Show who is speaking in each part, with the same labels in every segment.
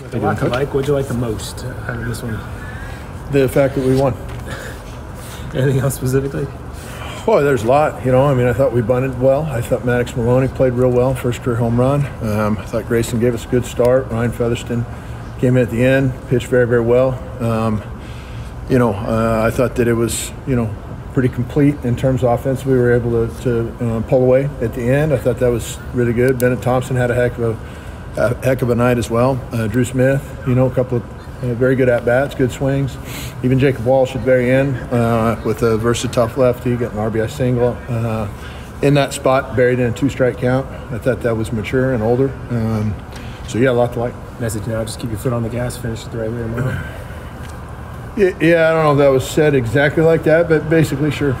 Speaker 1: A lot to like. What'd you like the most out of this one?
Speaker 2: The fact that we won.
Speaker 1: Anything else specifically?
Speaker 2: Well, there's a lot. You know, I mean, I thought we bunted well. I thought Maddox Molony played real well, first career home run. Um, I thought Grayson gave us a good start. Ryan Featherston came in at the end, pitched very, very well. Um, you know, uh, I thought that it was, you know, pretty complete in terms of offense. We were able to, to uh, pull away at the end. I thought that was really good. Bennett Thompson had a heck of a, a heck of a night as well. Uh, Drew Smith, you know, a couple of uh, very good at bats, good swings. Even Jacob Walsh at the very end uh, with a versatile lefty, got an RBI single. Uh, in that spot, buried in a two strike count. I thought that was mature and older. Um, so, yeah, a lot to like.
Speaker 1: Message now: just keep your foot on the gas, finish it the right way tomorrow.
Speaker 2: Yeah, yeah, I don't know if that was said exactly like that, but basically, sure.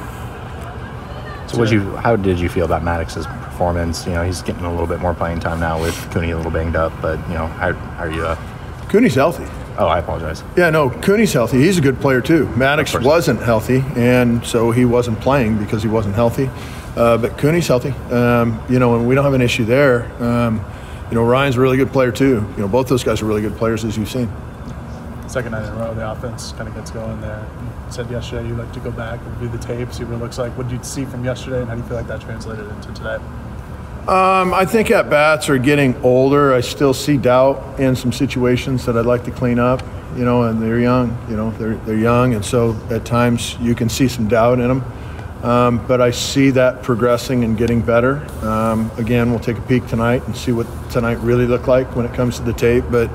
Speaker 3: So, what you? How did you feel about Maddox's performance? You know, he's getting a little bit more playing time now with Cooney a little banged up, but you know, how, how are you? Uh,
Speaker 2: Cooney's healthy.
Speaker 3: oh, I apologize.
Speaker 2: Yeah, no, Cooney's healthy. He's a good player too. Maddox wasn't healthy, and so he wasn't playing because he wasn't healthy. Uh, but Cooney's healthy. Um, you know, and we don't have an issue there. Um, you know, Ryan's a really good player too. You know, both those guys are really good players, as you've seen.
Speaker 4: Second night in a row, the offense kind of gets going there. You said yesterday you like to go back and view the tape, see what it looks like. What did you see from yesterday, and how do you feel like that translated into today?
Speaker 2: Um, I think at bats are getting older. I still see doubt in some situations that I'd like to clean up. You know, and they're young. You know, they're they're young, and so at times you can see some doubt in them. Um, but I see that progressing and getting better. Um, again, we'll take a peek tonight and see what tonight really looked like when it comes to the tape. But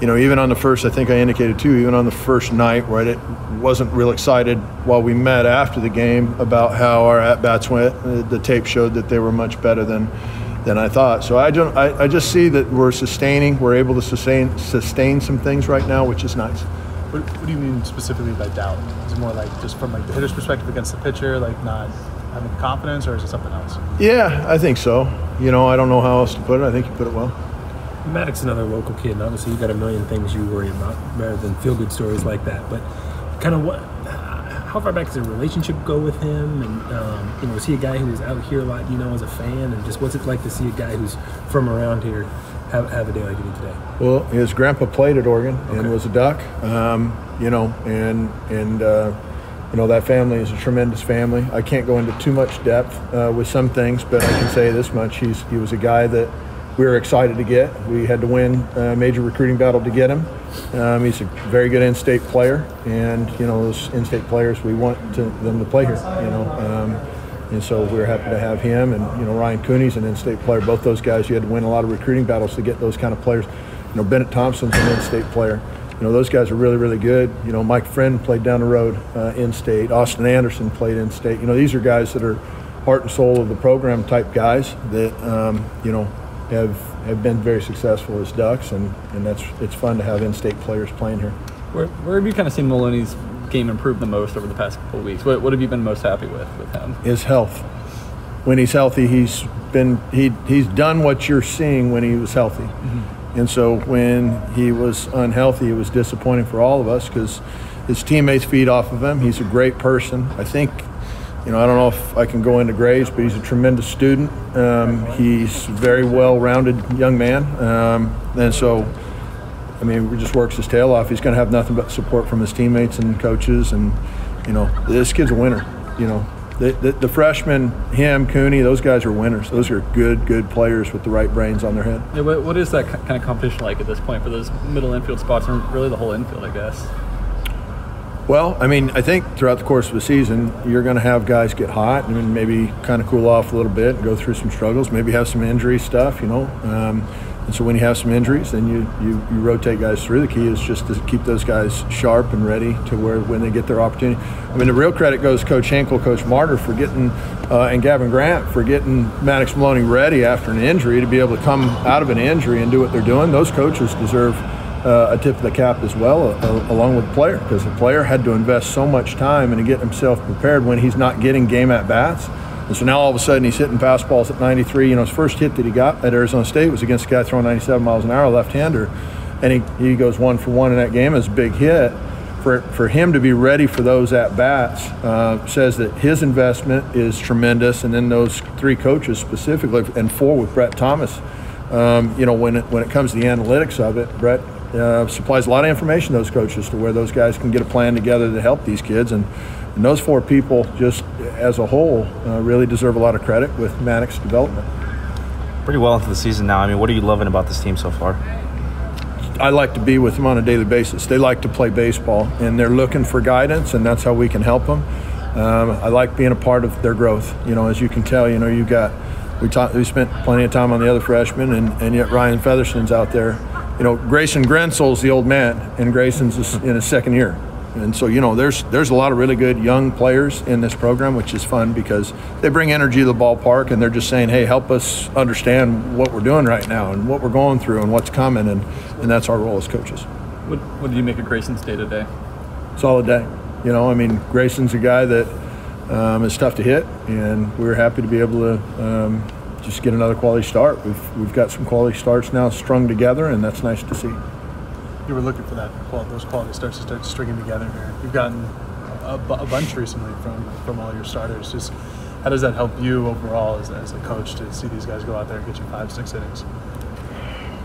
Speaker 2: you know, even on the first, I think I indicated too, even on the first night, right, it wasn't real excited while we met after the game about how our at bats went. uh, The tape showed that they were much better than than I thought. So I don't. I, I just see that we're sustaining. We're able to sustain sustain some things right now, which is nice.
Speaker 4: What, what do you mean specifically by doubt? Is it more like just from like the hitter's perspective against the pitcher, like not having confidence, or is it something else?
Speaker 2: Yeah, I think so. You know, I don't know how else to put it. I think you put it well.
Speaker 1: Maddox is another local kid, and obviously you got a million things you worry about rather than feel good stories like that. But kind of what, how far back does the relationship go with him? And um, you know, is he a guy who was out here a lot? You know, as a fan, and just what's it like to see a guy who's from around here have, have a day like you did today?
Speaker 2: Well, his grandpa played at Oregon and was a Duck. Um, you know, and and uh, you know that family is a tremendous family. I can't go into too much depth uh, with some things, but I can say this much: he's he was a guy that we were excited to get. We had to win a major recruiting battle to get him. Um, he's a very good in-state player, and you know those in-state players we want to, them to play here. You know. Um, and so we were happy to have him, and you know Ryan Cooney's an in-state player. Both those guys, you had to win a lot of recruiting battles to get those kind of players. You know Bennett Thompson's an in-state player. You know those guys are really, really good. You know Mike Friend played down the road uh, in-state. Austin Anderson played in-state. You know these are guys that are heart and soul of the program type guys that um, you know have have been very successful as Ducks, and, and that's it's fun to have in-state players playing here.
Speaker 5: Where, where have you kind of seen Molony's game improve the most over the past couple of weeks? What, what have you been most happy with with him?
Speaker 2: his health. When he's healthy, he's been he he's done what you're seeing when he was healthy. Mm-hmm. And so when he was unhealthy, it was disappointing for all of us because his teammates feed off of him. He's a great person. I think, you know, I don't know if I can go into grades, but he's a tremendous student. Um, he's a very well-rounded young man, um, and so. I mean, he just works his tail off. He's going to have nothing but support from his teammates and coaches, and you know, this kid's a winner. You know, the, the, the freshmen, him, Cooney, those guys are winners. Those are good, good players with the right brains on their head.
Speaker 5: Yeah, what, what is that kind of competition like at this point for those middle infield spots and really the whole infield, I guess?
Speaker 2: Well, I mean, I think throughout the course of the season, you're going to have guys get hot and maybe kind of cool off a little bit and go through some struggles, maybe have some injury stuff, you know. Um, and so when you have some injuries, then you, you, you rotate guys through. The key is just to keep those guys sharp and ready to where when they get their opportunity. I mean, the real credit goes to Coach Henkel, Coach Marder for getting, uh, and Gavin Grant for getting Maddox Molony ready after an injury to be able to come out of an injury and do what they're doing. Those coaches deserve uh, a tip of the cap as well, uh, along with the player, because the player had to invest so much time and to get himself prepared when he's not getting game at bats. And so now all of a sudden he's hitting fastballs at 93. You know, his first hit that he got at Arizona State was against a guy throwing 97 miles an hour, left-hander, and he, he goes one for one in that game. It's a big hit. For, for him to be ready for those at bats uh, says that his investment is tremendous, and then those three coaches specifically, and four with Brett Thomas. Um, you know, when it, when it comes to the analytics of it, Brett uh, supplies a lot of information to those coaches to where those guys can get a plan together to help these kids. And, and those four people, just as a whole, uh, really deserve a lot of credit with Maddox's development.
Speaker 6: Pretty well into the season now. I mean, what are you loving about this team so far?
Speaker 2: I like to be with them on a daily basis. They like to play baseball, and they're looking for guidance, and that's how we can help them. Um, I like being a part of their growth. You know, as you can tell, you know, you got we talked, we spent plenty of time on the other freshmen, and, and yet Ryan Featherston's out there. You know, Grayson Grinsell's the old man, and Grayson's is in his second year. And so, you know, there's there's a lot of really good young players in this program, which is fun because they bring energy to the ballpark and they're just saying, hey, help us understand what we're doing right now and what we're going through and what's coming. And, and that's our role as coaches.
Speaker 5: What, what did you make of Grayson's day today?
Speaker 2: Solid day. You know, I mean, Grayson's a guy that um, is tough to hit, and we were happy to be able to um, just get another quality start. We've, we've got some quality starts now strung together, and that's nice to see
Speaker 4: you were looking for that those quality starts to start stringing together here. You've gotten a, a, bunch recently from from all your starters. Just how does that help you overall as, as a coach to see these guys go out there and get you five, six innings?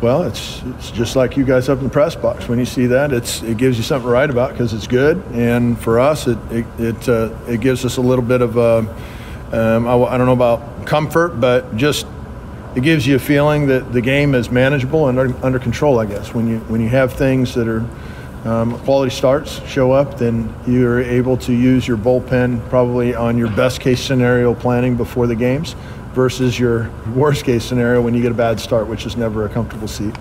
Speaker 2: Well, it's it's just like you guys up in the press box. When you see that, it's it gives you something to write about because it's good, and for us, it it it, uh, it gives us a little bit of uh, um, I, I don't know about comfort, but just it gives you a feeling that the game is manageable and under, control. I guess when you when you have things that are um, quality starts show up, then you're able to use your bullpen probably on your best case scenario planning before the games versus your worst case scenario when you get a bad start, which is never a comfortable seat.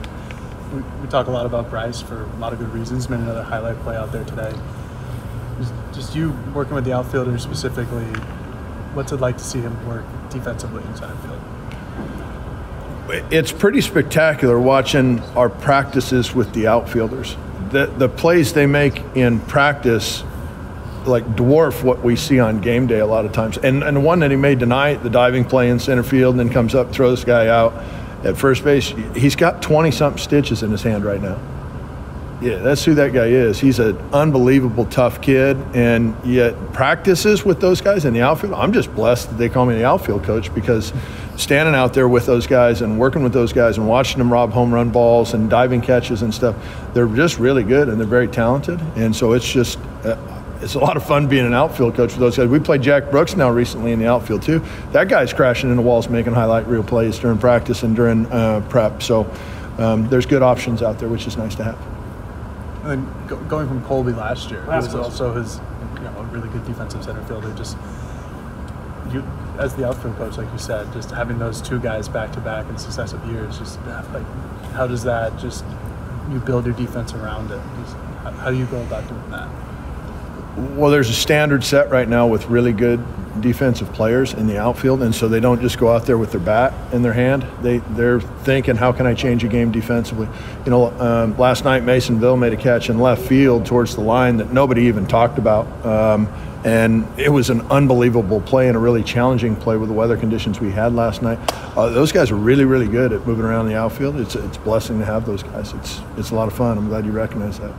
Speaker 4: We, talk a lot about Bryce for a lot of good reasons. Made another highlight play out there today. Just, just you working with the outfielders specifically, what's it like to see him work defensively in center field?
Speaker 2: it's pretty spectacular watching our practices with the outfielders. The, the plays they make in practice like dwarf what we see on game day a lot of times. And and the one that he made tonight, the diving play in center field, and then comes up, throws guy out at first base. He's got 20 something stitches in his hand right now. Yeah, that's who that guy is. He's an unbelievable tough kid, and yet practices with those guys in the outfield. I'm just blessed that they call me the outfield coach because standing out there with those guys and working with those guys and watching them rob home run balls and diving catches and stuff, they're just really good and they're very talented. And so it's just. Uh, it's a lot of fun being an outfield coach with those guys. We played Jack Brooks now recently in the outfield too. That guy's crashing into walls, making highlight reel plays during practice and during uh, prep. So um, there's good options out there, which is nice to have.
Speaker 4: And then go, going from Colby last year, last was also his, you know, a really good defensive center fielder. Just you, as the outfield coach, like you said, just having those two guys back to back in successive years, just uh, like, how does that just you build your defense around it? Just, how, how do you go about doing that?
Speaker 2: Well, there's a standard set right now with really good defensive players in the outfield, and so they don't just go out there with their bat in their hand. They they're thinking, how can I change a game defensively? You know, um, last night Mason Neville made a catch in left field towards the line that nobody even talked about. Um, and it was an unbelievable play and a really challenging play with the weather conditions we had last night. Uh, those guys are really, really good at moving around the outfield. It's it's a blessing to have those guys. It's it's a lot of fun. I'm glad you recognize that.